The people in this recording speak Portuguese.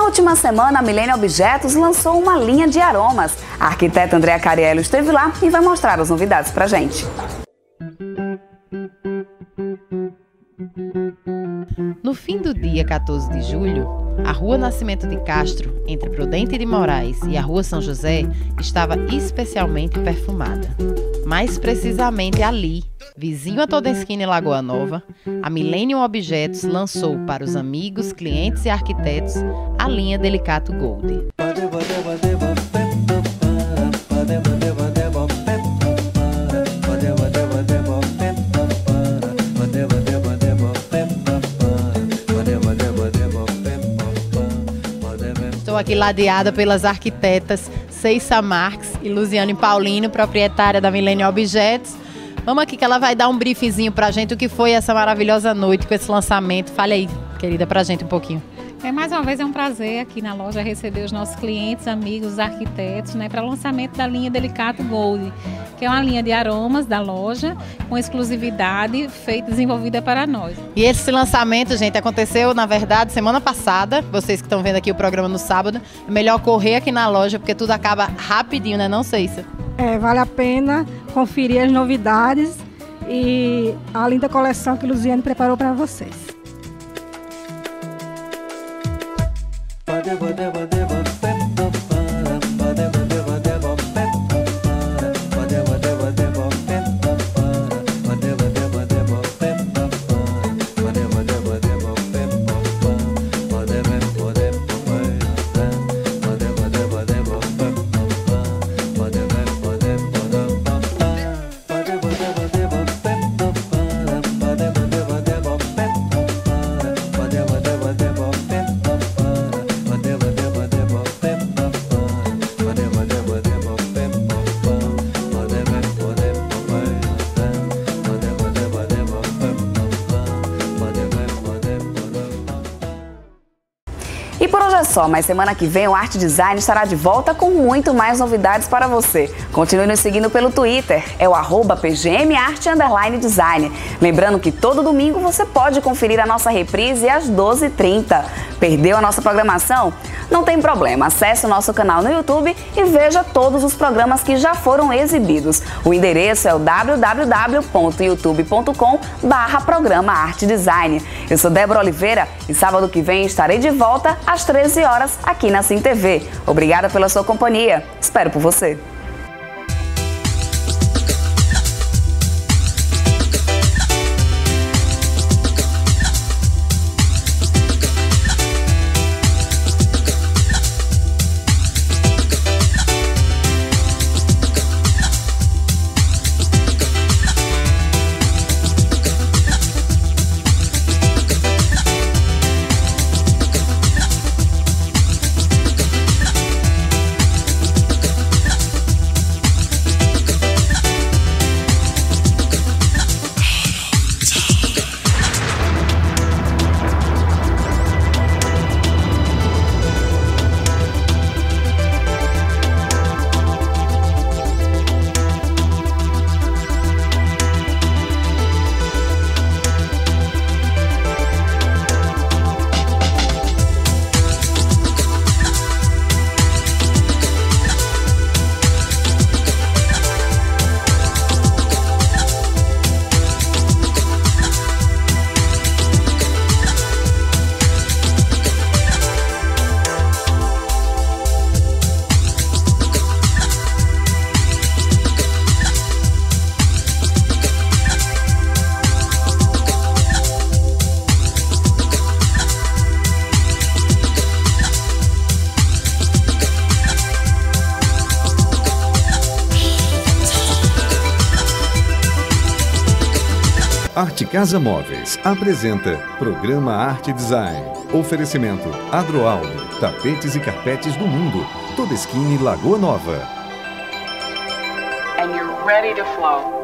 Na última semana, a Milênio Objetos lançou uma linha de aromas. A arquiteta Andréa Cariello esteve lá e vai mostrar as novidades pra gente. No fim do dia 14 de julho, a Rua Nascimento de Castro, entre Prudente de Moraes e a Rua São José, estava especialmente perfumada. Mais precisamente ali, vizinho a toda esquina em Lagoa Nova, a Millennium Objetos lançou para os amigos, clientes e arquitetos a linha Delicato Gold. Estou aqui ladeada pelas arquitetas Ceissa Marques e Luziane Paulino, proprietária da Millennium Objetos. Vamos aqui que ela vai dar um briefzinho pra gente o que foi essa maravilhosa noite com esse lançamento. Fale aí, querida, pra gente um pouquinho. É, mais uma vez é um prazer aqui na loja receber os nossos clientes, amigos, arquitetos, né, para o lançamento da linha Delicato Gold, que é uma linha de aromas da loja com exclusividade feita desenvolvida para nós. E esse lançamento, gente, aconteceu na verdade semana passada. Vocês que estão vendo aqui o programa no sábado, é melhor correr aqui na loja porque tudo acaba rapidinho, né? Não sei se. É, vale a pena conferir as novidades e a linda coleção que Luziane preparou para vocês. E por só, mas semana que vem o Arte Design estará de volta com muito mais novidades para você. Continue nos seguindo pelo Twitter, é o arroba PGMarte Design. Lembrando que todo domingo você pode conferir a nossa reprise às 12h30. Perdeu a nossa programação? Não tem problema, acesse o nosso canal no YouTube e veja todos os programas que já foram exibidos. O endereço é o www.youtube.com barra programa Arte Design. Eu sou Débora Oliveira e sábado que vem estarei de volta às 13 horas aqui na Sim TV. Obrigada pela sua companhia. Espero por você. Arte Casa Móveis apresenta Programa Arte Design. Oferecimento Adroaldo, tapetes e carpetes do mundo. Toda esquina e Lagoa Nova. And you're ready to flow.